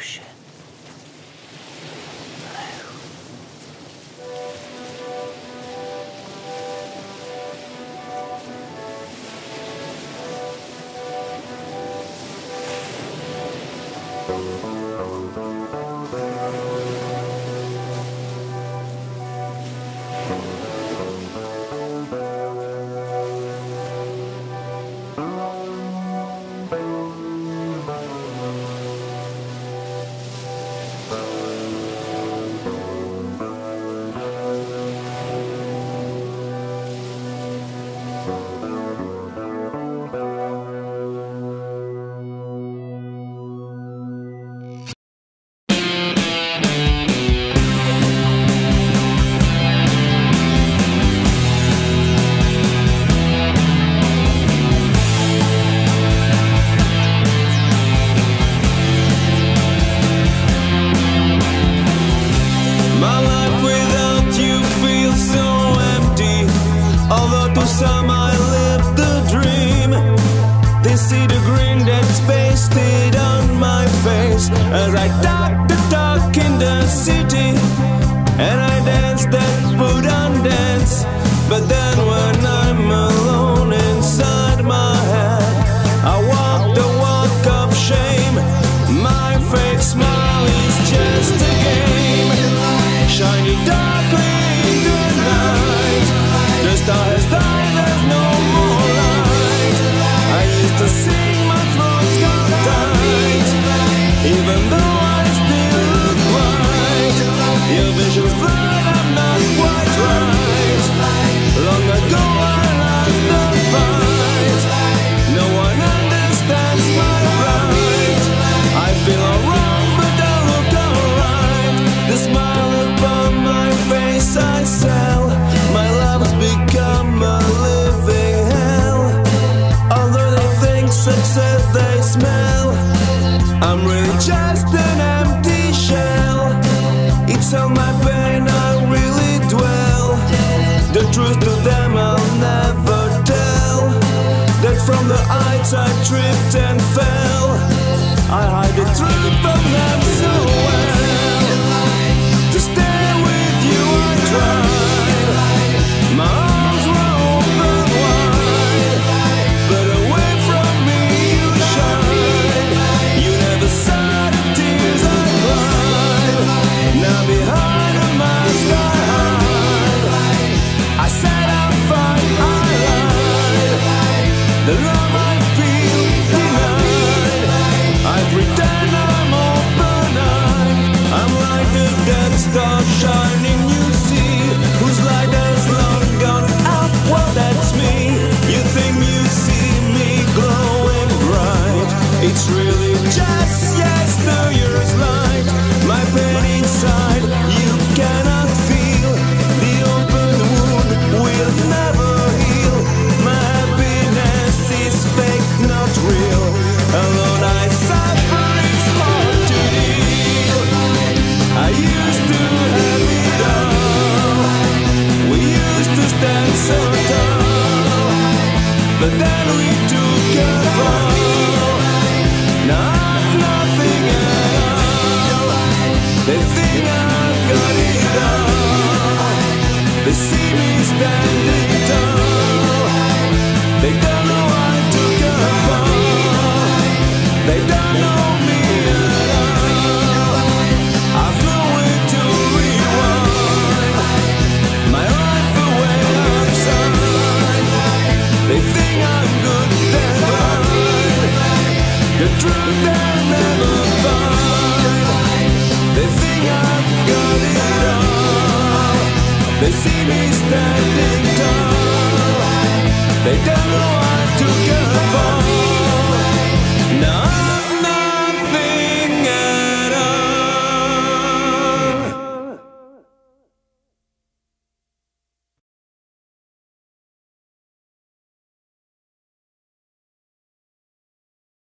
ocean blue. time I live the dream. They see the green that's pasted on my face as I talk the talk in the city. And I dance that put on dance. But then when I'm alone inside my head, I walk the walk of shame. My fake smile is just a game. Shiny darkly in the night. Just star just an empty shell. It's my pain, I really dwell. The truth to them I'll never tell. That from the heights I tripped and fell. But then we took it from They see me standing tall.